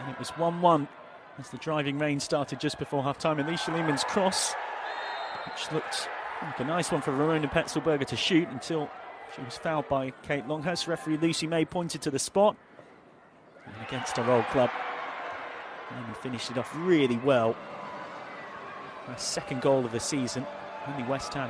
And it was 1 1 as the driving rain started just before half time. Alisha Lehmann's cross, which looked like a nice one for Ramona Petzelberger to shoot until she was fouled by Kate Longhurst. Referee Lucy May pointed to the spot. And against her old club, Lehman finished it off really well. Her second goal of the season. Only West Ham